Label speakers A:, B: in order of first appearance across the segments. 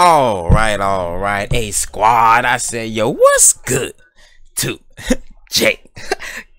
A: All right, all right. Hey, squad. I said, yo, what's good? To Jake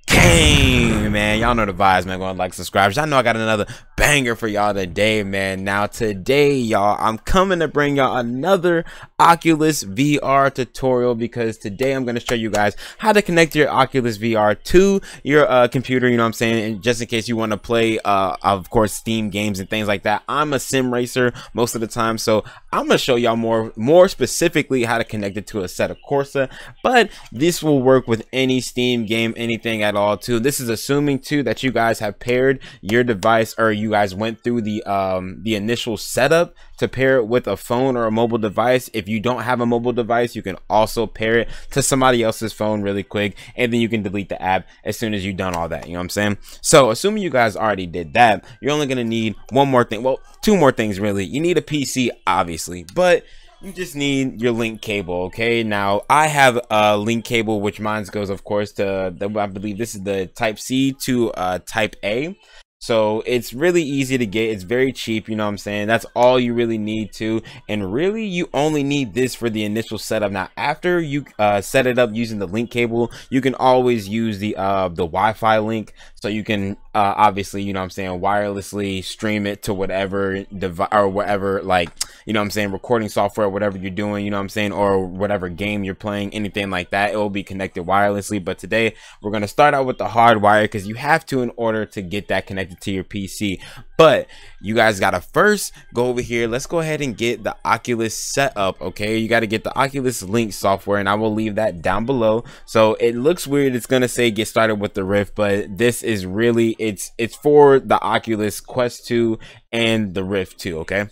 A: Kane, man. Y'all know the vibes, man. Go and like, subscribe. I know I got another banger for y'all today, man. Now, today, y'all, I'm coming to bring y'all another Oculus VR tutorial because today I'm going to show you guys how to connect your Oculus VR to your uh, computer, you know what I'm saying? And just in case you want to play, uh, of course, Steam games and things like that. I'm a sim racer most of the time, so I'm going to show y'all more, more specifically how to connect it to Assetto Corsa, but this will work with any Steam game, anything at all, too. This is assuming, too, that you guys have paired your device or you guys went through the um, the initial setup to pair it with a phone or a mobile device. If you don't have a mobile device, you can also pair it to somebody else's phone really quick, and then you can delete the app as soon as you've done all that. You know what I'm saying? So, assuming you guys already did that, you're only gonna need one more thing. Well, two more things really. You need a PC, obviously, but you just need your link cable okay now i have a link cable which mine goes of course to the i believe this is the type c to uh type a so it's really easy to get. It's very cheap, you know what I'm saying? That's all you really need to. And really, you only need this for the initial setup. Now, after you uh, set it up using the link cable, you can always use the uh, the Wi-Fi link. So you can uh, obviously, you know I'm saying, wirelessly stream it to whatever device or whatever, like, you know I'm saying, recording software, whatever you're doing, you know I'm saying, or whatever game you're playing, anything like that. It will be connected wirelessly. But today, we're going to start out with the hard wire because you have to in order to get that connected to your PC. But you guys gotta first go over here. Let's go ahead and get the Oculus set up. Okay, you got to get the Oculus Link software, and I will leave that down below. So it looks weird. It's gonna say get started with the Rift, but this is really it's it's for the Oculus Quest 2 and the Rift 2. Okay.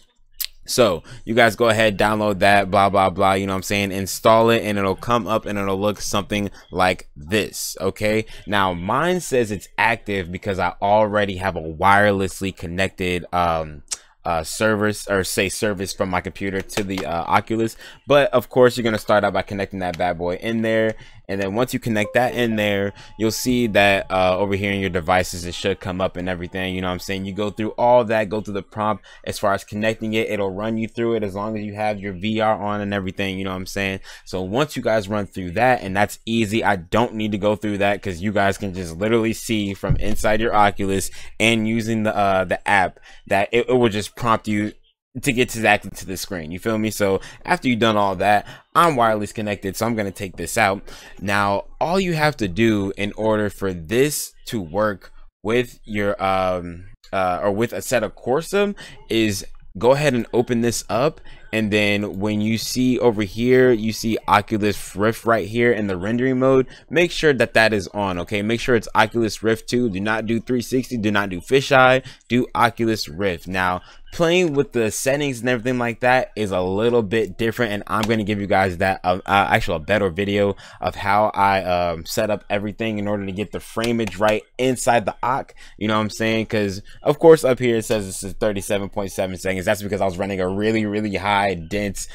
A: So you guys go ahead, download that, blah, blah, blah, you know what I'm saying? Install it and it'll come up and it'll look something like this, okay? Now mine says it's active because I already have a wirelessly connected, um, uh, service or say service from my computer to the uh, Oculus. But of course, you're going to start out by connecting that bad boy in there and then once you connect that in there you'll see that uh, over here in your devices it should come up and everything you know what i'm saying? You go through all that go through the prompt. As far as connecting it it'll run you through it as long as you have your vr on and everything you know what i'm saying? So once you guys run through that and that's easy i don't need to go through that because you guys can just literally see from inside your oculus and using the uh the app that it, it will just prompt you to get exactly to the screen. You feel me? So after you've done all that, I'm wireless connected, so I'm going to take this out. Now, all you have to do in order for this to work with your um uh, or with Assetto Corsa is go ahead and open this up and then when you see over here you see oculus rift right here in the rendering mode make sure that that is on okay make sure it's oculus rift 2 do not do 360 do not do fisheye do oculus rift now playing with the settings and everything like that is a little bit different and i'm going to give you guys that uh, uh, actually a better video of how i um, set up everything in order to get the frameage right inside the OC you know what i'm saying? Because of course up here it says this is 37.7 seconds. That's because i was running a really really high dense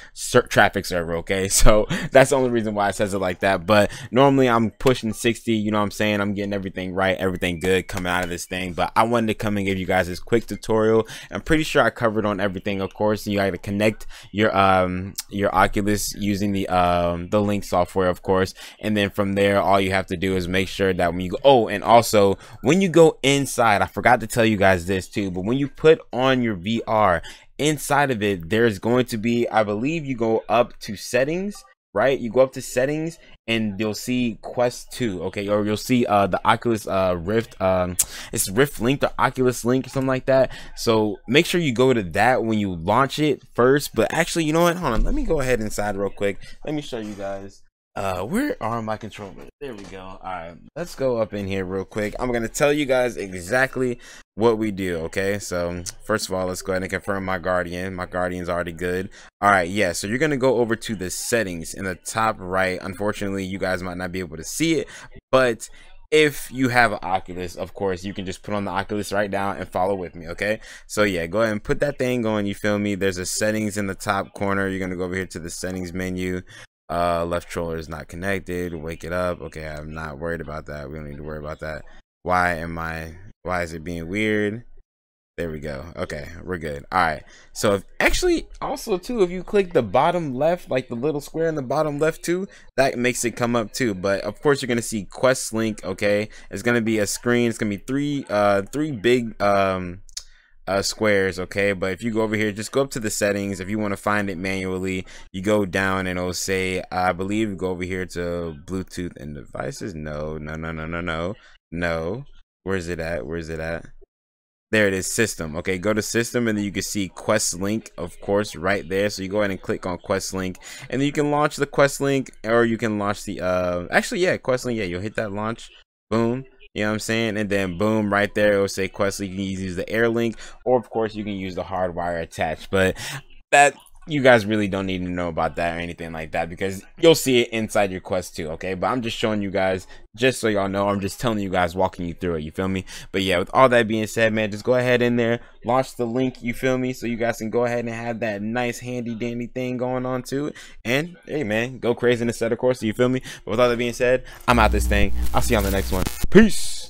A: traffic server okay? So that's the only reason why it says it like that. But normally i'm pushing 60 you know what i'm saying? I'm getting everything right everything good coming out of this thing. But i wanted to come and give you guys this quick tutorial. I'm pretty sure i covered on everything of course. You got to connect your um your oculus using the um the link software of course. And then from there all you have to do is make sure that when you go oh and also when you go inside i forgot to tell you guys this too but when you put on your vr inside of it there's going to be i believe you go up to settings right? You go up to settings and you'll see quest 2 okay? Or you'll see uh the oculus uh rift um it's rift link or oculus link something like that. So make sure you go to that when you launch it first. But actually you know what? Hold on. Let me go ahead inside real quick. Let me show you guys. Uh where are my controllers? There we go. All right. Let's go up in here real quick. I'm gonna tell you guys exactly what we do okay so first of all let's go ahead and confirm my guardian my guardian's already good all right yeah so you're gonna go over to the settings in the top right unfortunately you guys might not be able to see it but if you have an Oculus, of course, you can just put on the Oculus right now and follow with me, okay? So yeah, go ahead and put that thing on, you feel me? There's a settings in the top corner. You're gonna go over here to the settings menu. Uh, left controller is not connected. Wake it up. Okay, I'm not worried about that. We don't need to worry about that. Why am I? Why is it being weird? There we go. Okay, we're good. All right. So if actually also too, if you click the bottom left, like the little square in the bottom left too, that makes it come up too. But of course you're gonna see quest link. Okay, it's gonna be a screen. It's gonna be three uh three big um uh, squares okay but if you go over here just go up to the settings if you want to find it manually you go down and it'll say i believe go over here to bluetooth and devices no no no no no no no. Where's it at? Where's it at? There it is system. Okay go to system and then you can see quest link of course right there. So you go ahead and click on quest link and then you can launch the quest link or you can launch the uh actually yeah quest link. Yeah you'll hit that launch. Boom. You know what I'm saying? And then boom, right there, it will say quest link. You can use the air link, or of course, you can use the hardwire attached. But that you guys really don't need to know about that or anything like that because you'll see it inside your quest too okay? But i'm just showing you guys just so y'all know i'm just telling you guys walking you through it you feel me? But yeah with all that being said man just go ahead in there launch the link you feel me? So you guys can go ahead and have that nice handy dandy thing going on too and hey man go crazy in the set of course you feel me? But with all that being said i'm out this thing. I'll see you on the next one. Peace